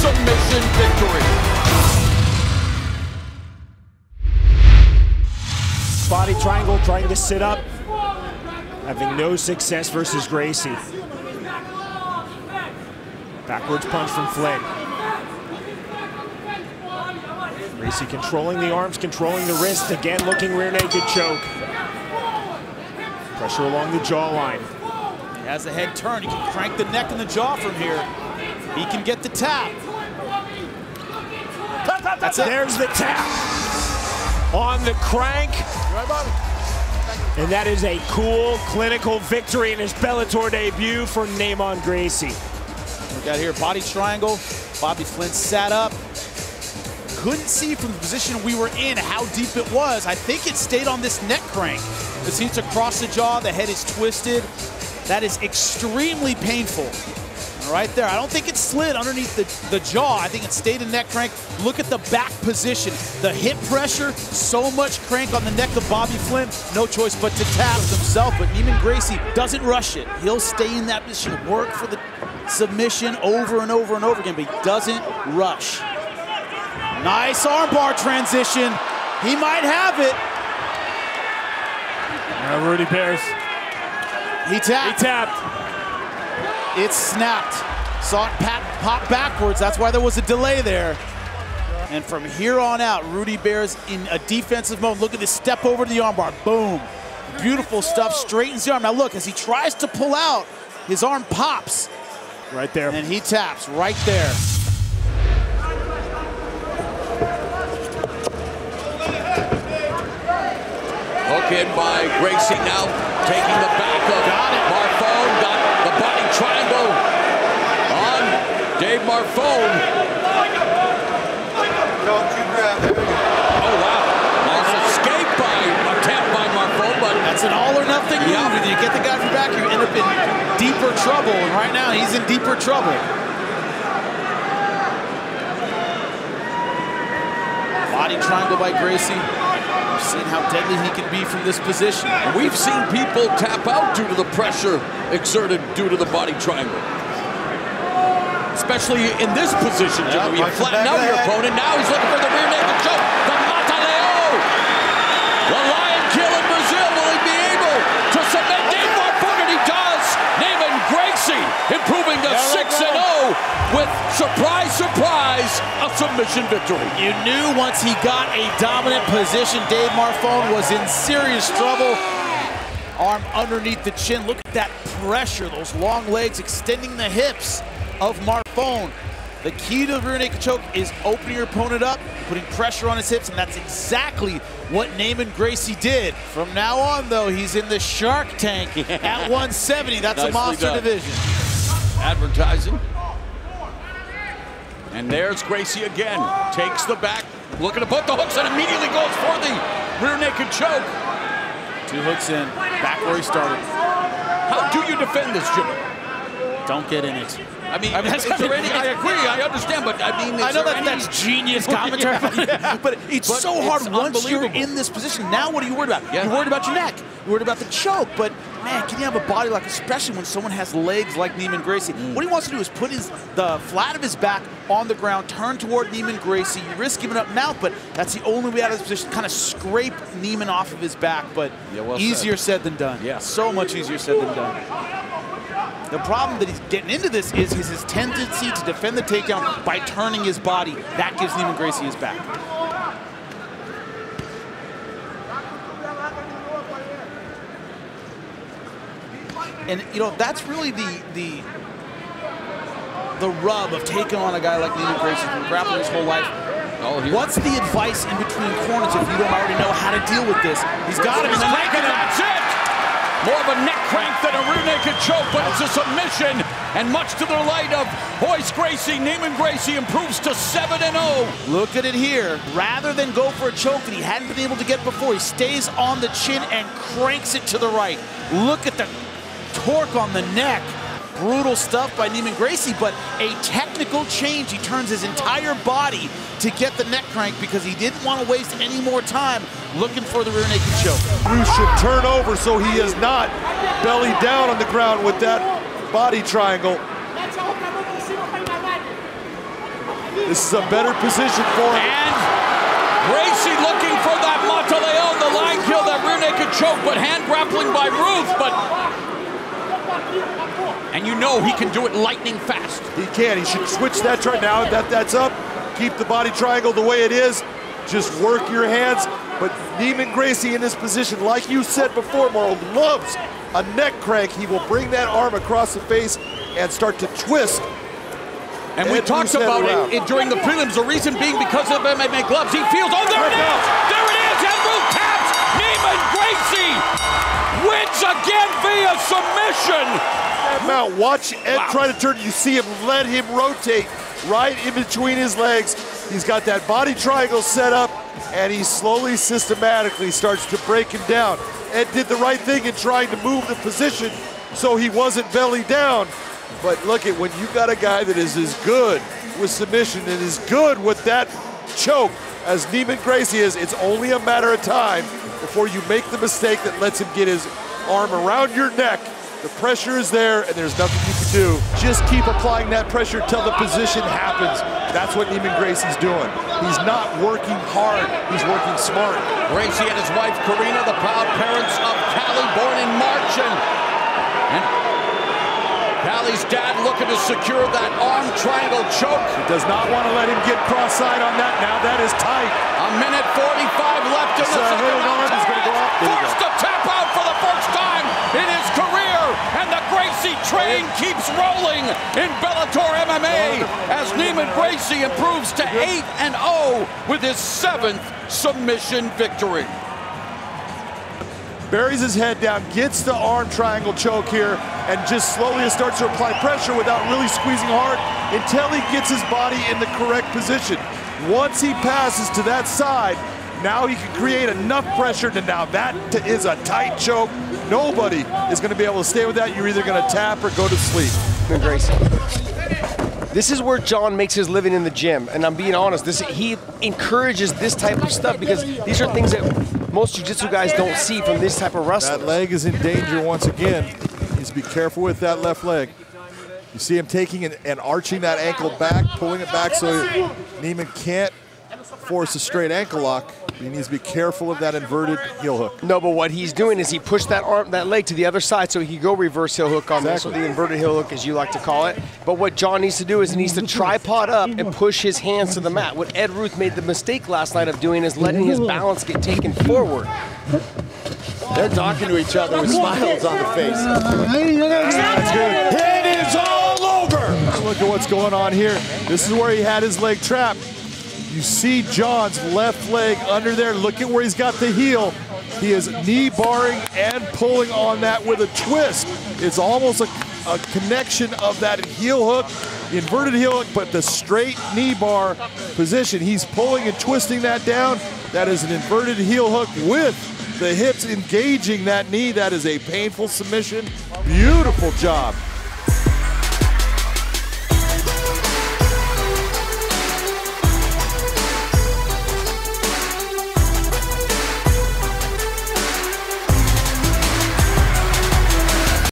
submission victory. Body triangle trying to sit up, having no success versus Gracie. Backwards punch from Flynn. Gracie controlling the arms, controlling the wrist, again looking rear naked choke. Pressure along the jawline. He has the head turned. He can crank the neck and the jaw from here. He can get the tap. That's it. There's the tap on the crank. And that is a cool, clinical victory in his Bellator debut for Neiman Gracie. We got here body triangle. Bobby Flynn sat up. Couldn't see from the position we were in how deep it was. I think it stayed on this neck crank. It seems across the jaw, the head is twisted. That is extremely painful. Right there. I don't think it slid underneath the, the jaw. I think it stayed in neck crank. Look at the back position. The hip pressure, so much crank on the neck of Bobby Flynn. No choice but to tap himself. But Neiman Gracie doesn't rush it. He'll stay in that position, work for the submission over and over and over again, but he doesn't rush. Nice armbar transition. He might have it. Now Rudy Bears. He tapped. He tapped. It snapped. Saw it pat, pop backwards. That's why there was a delay there. And from here on out, Rudy Bears in a defensive mode. Look at this step over to the armbar. Boom. Beautiful stuff. Straightens the arm. Now look, as he tries to pull out, his arm pops. Right there. And he taps right there. Hook in by Gracie now taking the back of Got it. Marfone. Got the body triangle on Dave Marfone. Don't you grab it. Oh, wow. Nice escape by attempt by Marfone, but That's an all or nothing move. If you get the guy from back, you end up in deeper trouble. And right now, he's in deeper trouble. Body triangle by Gracie. We've seen how deadly he can be from this position. we've seen people tap out due to the pressure exerted due to the body triangle. Especially in this position, Yeah, Jimmy. You punch the flatten back out your opponent. Now he's looking for the rear naked choke. The Mataleo! The Lion Kill in Brazil. Will he be able to submit Dave Marfone? And he does. Neiman Gracie improving to 6 and 0 with surprise, surprise, a submission victory. You knew once he got a dominant position, Dave Marfone was in serious trouble. Arm underneath the chin. Look at that pressure, those long legs extending the hips of Marfone. The key to the rear naked choke is opening your opponent up, putting pressure on his hips, and that's exactly what Neiman Gracie did. From now on, though, he's in the Shark Tank at 170. That's a monster done. division. advertising. And there's Gracie again. Takes the back, looking to put the hooks and immediately goes for the rear naked choke. Two hooks in, back where he started. How do you defend this, Jimmy? Don't get in it. I mean, I mean, is there any, I agree, I understand, but I mean, I know that any- that's genius commentary, but it's But so hard it's once you're in this position. Now, what are you worried about? Yeah. You're worried about your neck. You're worried about the choke. But man, can you have a body like, especially when someone has legs like Neiman Gracie? Mm. What he wants to do is put his the flat of his back on the ground, turn toward Neiman Gracie. You risk giving up mount, but that's the only way out of this position. Kind of scrape Neiman off of his back, but Yeah, well said. easier said than done. Yeah. so much easier said than done. The problem that he's getting into this is his, his tendency to defend the takedown by turning his body. That gives Neiman Gracie his back. And you know that's really the the the rub of taking on a guy like Neiman Gracie who's been grappling his whole life. Oh, What's the advice in between corners if you don't already know how to deal with this? He's got him in the neck and and that's it. More of a neck crank than a rear naked choke, but it's a submission. And much to the delight of Royce Gracie, Neiman Gracie improves to 7 and oh. 0. Look at it here. Rather than go for a choke that he hadn't been able to get before, he stays on the chin and cranks it to the right. Look at the torque on the neck. Brutal stuff by Neiman Gracie, but a technical change. He turns his entire body to get the neck crank because he didn't want to waste any more time looking for the rear naked choke. Bruce should turn over so he is not belly down on the ground with that body triangle. This is a better position for him. And Gracie looking for that Mataleon, the line kill, that rear naked choke, but hand grappling by Ruth, but and you know he can do it lightning fast. He can. He should switch that right now that that's up. Keep the body triangle the way it is. Just work your hands. But Neiman Gracie in this position, like you said before, Mauro, loves a neck crank. He will bring that arm across the face and start to twist. And we talked about it, it during the prelims. The reason being because of MMA gloves. He feels. Oh, there it is! There it is! Taps. Neiman Gracie wins again via submission. Mount. Watch Ed Wow. try to turn. You see him let him rotate right in between his legs. He's got that body triangle set up, and he slowly, systematically starts to break him down. Ed did the right thing in trying to move the position so he wasn't belly down. But look at when you got a guy that is as good with submission and as good with that choke as Neiman Gracie is, it's only a matter of time before you make the mistake that lets him get his arm around your neck. The pressure is there, and there's nothing you can do. Just keep applying that pressure till the position happens. That's what Neiman Gracie's doing. He's not working hard, he's working smart. Gracie and his wife Karina, the proud parents of Callie, born in March, and Callie's dad looking to secure that arm triangle choke. He does not want to let him get cross-eyed on that. Now that is tight. A minute 45 left in the So, second round. arm is gonna go up. Forced to tap out for the first time in his career, and the Gracie train keeps rolling in Bellator MMA as Neiman Gracie improves to 8 and 0 with his seventh submission victory. buries his head down, gets the arm triangle choke here, and just slowly starts to apply pressure without really squeezing hard until he gets his body in the correct position. Once he passes to that side, now he can create enough pressure to now that is a tight choke. Nobody is going to be able to stay with that. You're either going to tap or go to sleep. Neiman Gracie. This is where John makes his living in the gym, and I'm being honest. This he encourages this type of stuff because these are things that most jiu-jitsu guys don't see from this type of That wrestling. leg is in danger once again. Needs to be careful with that left leg. You see him taking and, and arching that ankle back, pulling it back so Neiman can't force a straight ankle lock. He needs to be careful of that inverted heel hook. No, but what he's doing is he pushed that arm, that leg to the other side so he could go reverse heel hook on this, or the inverted heel hook, as you like to call it. But what John needs to do is he needs to tripod up and push his hands to the mat. What Ed Ruth made the mistake last night of doing is letting his balance get taken forward. They're talking to each other with smiles on the face. That's good. It is all over. Look at what's going on here. This is where he had his leg trapped. You see John's left leg under there. Look at where he's got the heel. He is knee barring and pulling on that with a twist. It's almost a, a connection of that heel hook, inverted heel hook, but the straight knee bar position. He's pulling and twisting that down. That is an inverted heel hook with the hips engaging that knee. That is a painful submission. Beautiful job